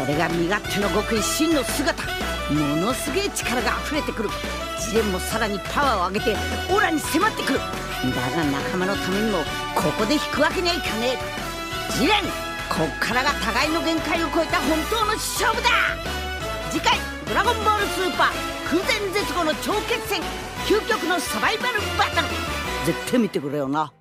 これが身勝手の極意真の姿。ものすげえ力が溢れてくる。ジレンもさらにパワーを上げてオラに迫ってくる。だが仲間のためにもここで引くわけにはいかねえ。ジレンこっからが互いの限界を超えた本当の勝負だ。次回「ドラゴンボールスーパー空前絶後の超決戦究極のサバイバルバトル」絶対見てくれよな。